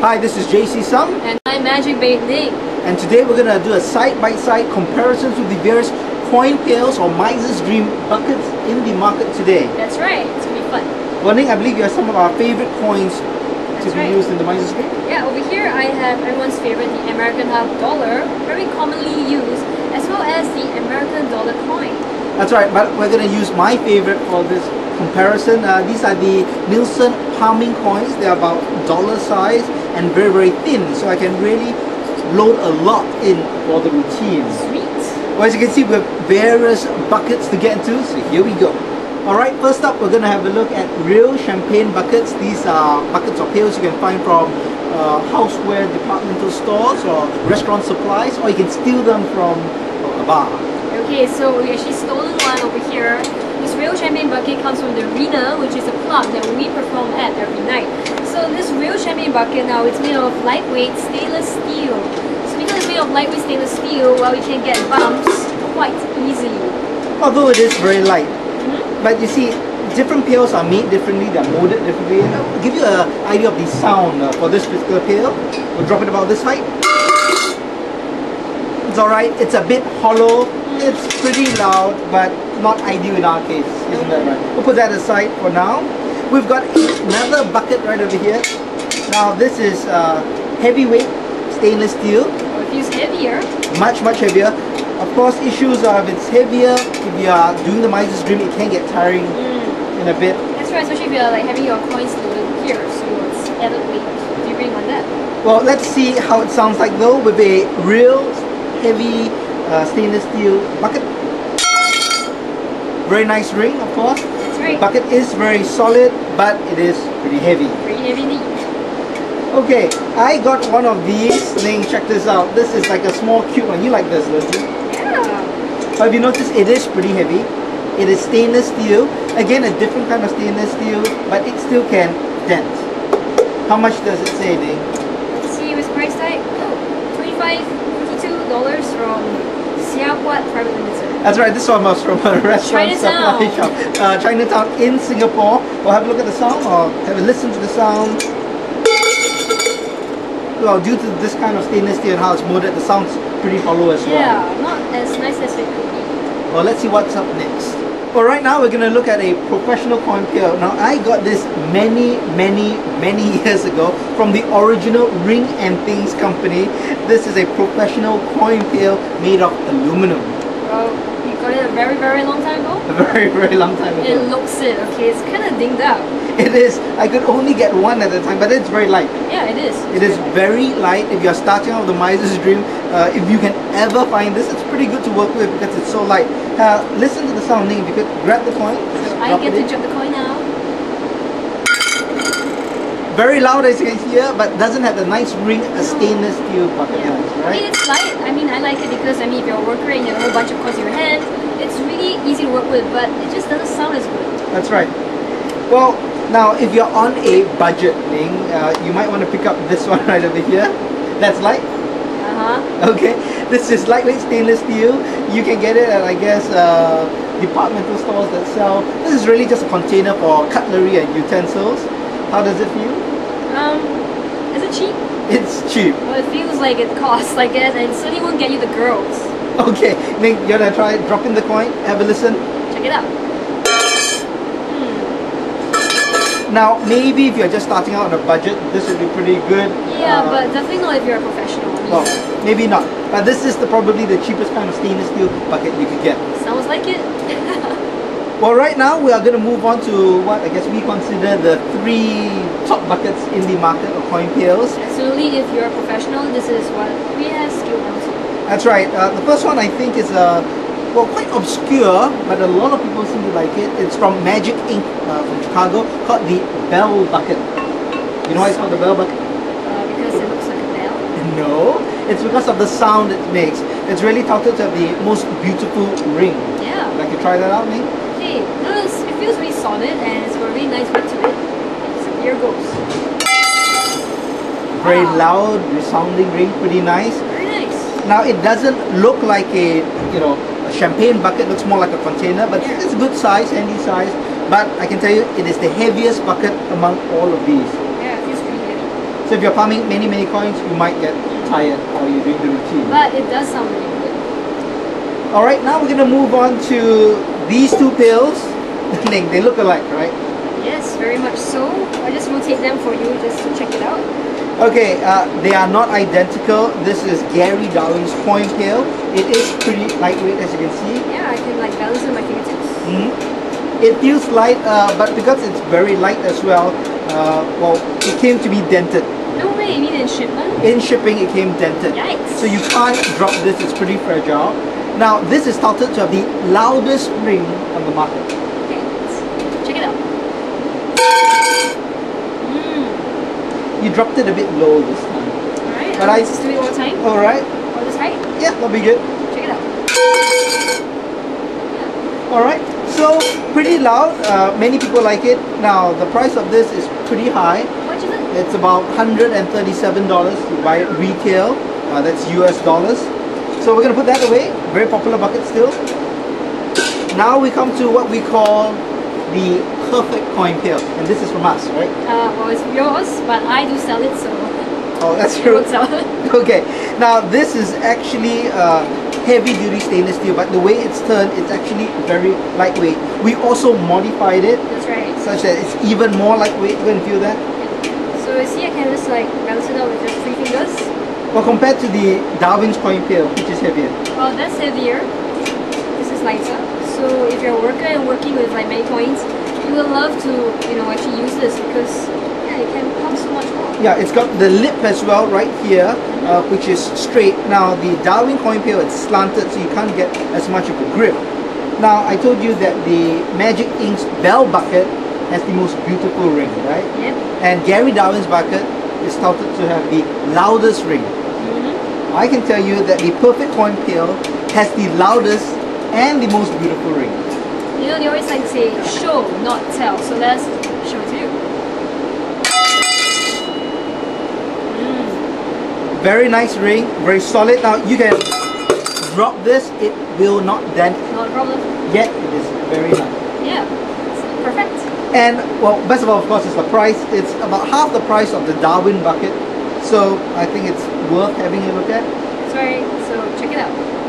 Hi, this is JC Sum, And I'm Magic Babe Ning. and today we're gonna do a side-by-side comparisons with the various coin pails or Miser's Dream buckets in the market today. That's right. It's gonna be fun. Well, Ning, I believe you have some of our favorite coins to That's be right. used in the Miser's Dream. Yeah, over here I have everyone's favorite, the American half dollar, very commonly used, as well as the American dollar coin. That's right, but we're gonna use my favorite for this comparison. Uh, these are the Nielsen palming coins. They're about dollar size and very, very thin, so I can really load a lot in for the routine. Sweet. Well, as you can see, we have various buckets to get into, so here we go. Alright, first up, we're going to have a look at real champagne buckets. These are buckets or pails you can find from uh, houseware departmental stores or restaurant supplies, or you can steal them from a bar. Okay, so we actually stolen one over here. This real champagne bucket comes from the Arena, which is a club that we perform at every night. So this real champagne bucket now, it's made of lightweight stainless steel. So because it's made of lightweight stainless steel, well, we can get bumps quite easily. Although it is very light. Mhm. But you see, different pails are made differently, they're molded differently. I'll give you an idea of the sound uh, for this particular pail. We'll drop it about this height. It's alright, it's a bit hollow, it's pretty loud, but not ideal in our case, isn't that right? We'll put that aside for now. We've got another bucket right over here. Now this is uh, heavyweight stainless steel, Or it feels heavier. much much heavier. Of course, issues are if it's heavier, if you are doing the miser's dream, it can get tiring Mm. in a bit. That's right, especially if you're like having your coins loaded here, so it's added weight. Do you agree on that? Well, let's see how it sounds like though with a real heavy uh, stainless steel bucket. Very nice ring, of course. Right. bucket is very solid, but it is pretty heavy. Pretty heavy indeed. Okay, I got one of these. Ning, check this out. This is like a small cute one. You like this, Lindsay? Yeah. But if you notice, it is pretty heavy. It is stainless steel. Again, a different kind of stainless steel, but it still can dent. How much does it say, Ning? Let's see what's the price tag. Oh, 25 $52 from Xiaohuat Private Limited. That's right, this one was from a restaurant supply shop. Uh, Chinatown in Singapore. We'll have a look at the sound or have a listen to the sound. Well, due to this kind of stainless steel and how it's molded, the sound's pretty hollow as well. Yeah, not as nice as it could be. Well, let's see what's up next. Well, right now we're going to look at a professional coin pail. Now, I got this many, many, many years ago from the original Ring and Things company. This is a professional coin pail made of aluminum. Got it a very, very long time ago. A very, very long time ago. It looks it, okay? It's kind of dinged up. It is. I could only get one at a time, but it's very light. Yeah, it is. It is very light. If you're starting out with the Miser's Dream, uh, if you can ever find this, it's pretty good to work with because it's so light. Uh, listen to the sound, Ning. If you could grab the coin. just I get to drop the coin now. Very loud as you can hear, but doesn't have the nice ring, a stainless steel bucket Yeah. has, I mean, right? it's light. I mean, I like it because, I mean, if you're a worker and you have a whole bunch of coins in your hand, it's really easy to work with, but it just doesn't sound as good. That's right. Well, now if you're on a budget, Ning, uh, you might want to pick up this one right over here. That's light. Uh-huh. Okay, this is lightweight stainless steel. You can get it at, I guess, uh, departmental stores that sell. This is really just a container for cutlery and utensils. How does it feel? Um, is it cheap? It's cheap. Well, it feels like it costs, I guess, and it certainly won't get you the girls. Okay, Ning, you wanna try dropping the coin? Have a listen. Check it out. Hmm. Now, maybe if you're just starting out on a budget, this would be pretty good. Yeah, Uh, but definitely not if you're a professional. Well, maybe not. But this is the probably the cheapest kind of stainless steel bucket you could get. sounds like it. Well, right now we are going to move on to what I guess we consider the three top buckets in the market of coin pails. Absolutely, if you're a professional, this is what we have skill down to. That's right. Uh, the first one I think is uh, well quite obscure, but a lot of people seem to like it. It's from Magic Inc. uh, from Chicago, called the Bell Bucket. You know why it's called the Bell Bucket? Uh, because it looks like a bell. No, it's because of the sound it makes. It's really touted to have the most beautiful ring. Yeah. Like to try that out, Ning? Okay, notice it feels really solid and it's got a really nice weight to it. So here goes. Very Wow. loud, resounding ring, pretty nice. Now it doesn't look like a you know a champagne bucket. Looks more like a container, but it's good size, handy size. But I can tell you, it is the heaviest bucket among all of these. Yeah, it feels pretty heavy. So if you're farming many, many coins, you might get tired while you're doing the routine. But it does sound really good. Alright, now we're going to move on to these two pills. they they look alike, right? Yes, very much so. I'll just rotate them for you just to check it out. Okay, uh, they are not identical. This is Gary Darwin's coin pail. It is pretty lightweight as you can see. Yeah, I can like balance on my fingertips. Mhm. It feels light, uh, but because it's very light as well, uh, well, it came to be dented. No way, you mean in shipment? In shipping, it came dented. Yikes. So you can't drop this, it's pretty fragile. Now, this is touted to have the loudest ring on the market. Okay, let's check it out. Mm, You dropped it a bit low this time. alright, But I'll I- just do it one more time. Alright, Or this height. yeah, that'll be good. Check it out. Alright, so pretty loud. Uh, many people like it. Now, the price of this is pretty high. Much is it? It's about $137 to buy it retail. Uh, that's US dollars. So we're going to put that away. Very popular bucket still. Now we come to what we call the perfect coin pail. And this is from us, right? Uh, well, it's yours, but I do sell it, so Oh, that's true. Okay, now this is actually uh, heavy duty stainless steel, but the way it's turned, it's actually very lightweight. We also modified it That's right. such that it's even more lightweight. You can feel that? So you see, I can just like balance it out with just three fingers. Well, compared to the Darwin's coin pail, which is heavier. Well, that's heavier. This is lighter. So if you're a worker and working with like many coins, you will love to, you know, actually use this because yeah, it can pump so much more. Yeah, it's got the lip as well right here, uh, which is straight. Now the Darwin coin pail it's slanted, so you can't get as much of a grip. Now I told you that the Magic Inc's Bell bucket has the most beautiful ring, right? Yep. And Gary Darwin's bucket is touted to have the loudest ring. Mm-hmm. I can tell you that the Perfect Coin Pail has the loudest and the most beautiful ring. You know, they always like to say show, not tell. So let's show it to you. Mm. Very nice ring, very solid. Now you can drop this, it will not dent, Not a problem. yet it is very nice. Yeah. It's perfect. And well, best of all, of course, is the price. It's about half the price of the Darwin bucket, so I think it's worth having a look at. Right. So check it out.